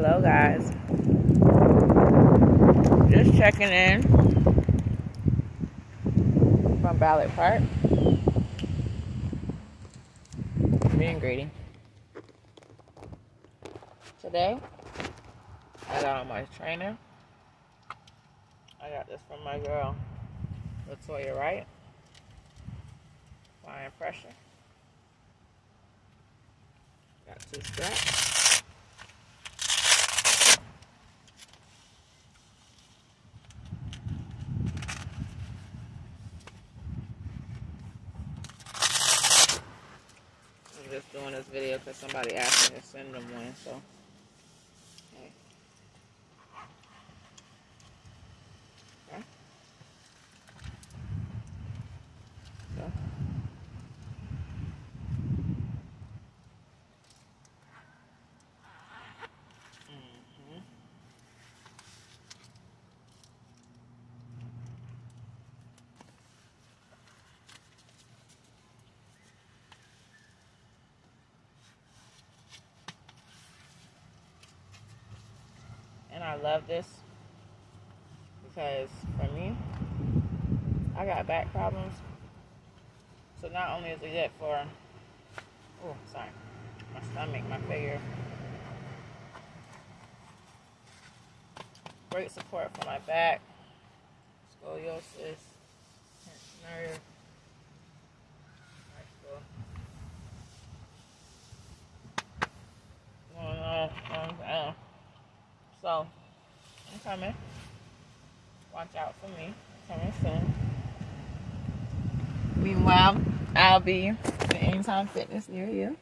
Hello, guys. Just checking in from Ballard Park. Being greedy. Today, I got on my trainer. I got this from my girl, Latoya Wright. Fire pressure. Got two straps. Just doing this video because somebody asked me to send them one, so. Okay. So. Love this because for me, I got back problems. So not only is it good for, oh, sorry, my stomach, my figure. Great support for my back, scoliosis, nerve. So, I'm coming. Watch out for me. Coming soon. Meanwhile, I'll be at Anytime Fitness near you.